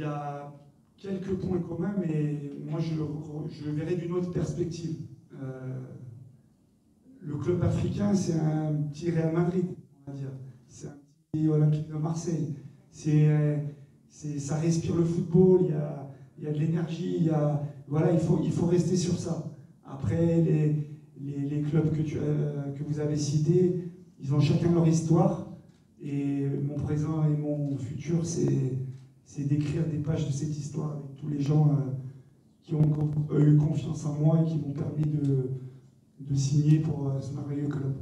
y a quelques points communs, mais moi je, je le verrai d'une autre perspective. Euh, le club africain, c'est un petit Real Madrid, on va dire. C'est un petit Olympique de Marseille. C'est, ça respire le football, il y a, il y a de l'énergie, il, y a, voilà, il, faut, il faut rester sur ça. Après, les, les, les clubs que, tu, euh, que vous avez cités, ils ont chacun leur histoire. Et mon présent et mon futur, c'est, d'écrire des pages de cette histoire avec tous les gens euh, qui ont eu confiance en moi et qui m'ont permis de, de signer pour euh, ce merveilleux club.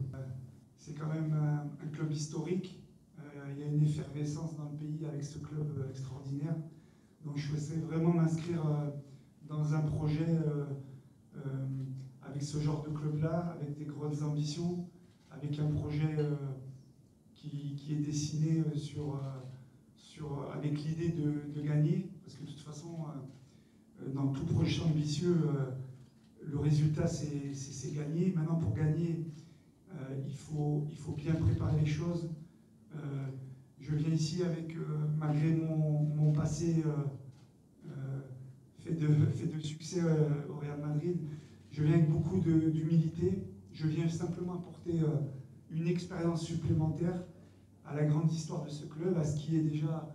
C'est quand même un, un club historique. Euh, il y a une effervescence dans le pays avec ce club euh, extraordinaire. Donc je souhaiterais vraiment m'inscrire euh, dans un projet euh, avec ce genre de club-là, avec des grandes ambitions, avec un projet qui, est dessiné sur, sur, avec l'idée de, gagner, parce que de toute façon, dans tout projet ambitieux, le résultat, c'est gagner. Maintenant, pour gagner, euh, il, faut, bien préparer les choses. Euh, je viens ici avec, euh, malgré mon, passé fait de succès au Real Madrid, je viens avec beaucoup d'humilité. Je viens simplement apporter une expérience supplémentaire à la grande histoire de ce club, à ce qui est déjà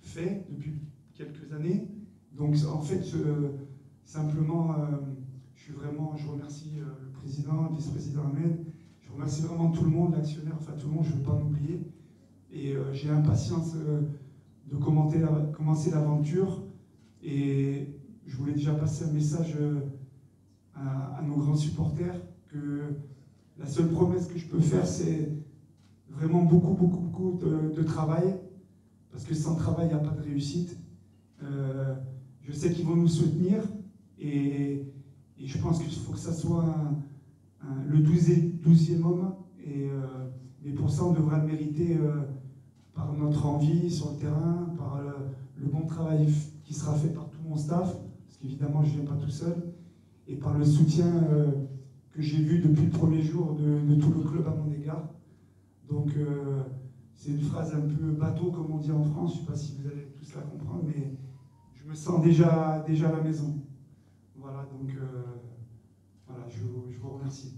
fait depuis quelques années. Donc, en fait, Simplement, euh, je suis vraiment, je remercie euh, le président, le vice-président Ahmed, je remercie vraiment tout le monde, l'actionnaire, enfin tout le monde, je ne veux pas m'oublier. Et euh, j'ai impatience de commencer l'aventure. Et je voulais déjà passer un message à, nos grands supporters que la seule promesse que je peux faire, c'est vraiment beaucoup, beaucoup, beaucoup de, travail. Parce que sans travail, il n'y a pas de réussite. Euh, je sais qu'ils vont nous soutenir. Et, je pense qu'il faut que ça soit le 12e homme. Et, euh, et, pour ça, on devra le mériter euh, par notre envie sur le terrain, par le, bon travail qui sera fait par tout mon staff, parce qu'évidemment, je ne viens pas tout seul, et par le soutien que j'ai vu depuis le premier jour de, tout le club à mon égard. Donc, euh, c'est une phrase un peu bateau, comme on dit en France. Je ne sais pas si vous allez tous la comprendre, mais je me sens déjà, déjà à la maison. Voilà, donc euh, voilà, je, je vous remercie.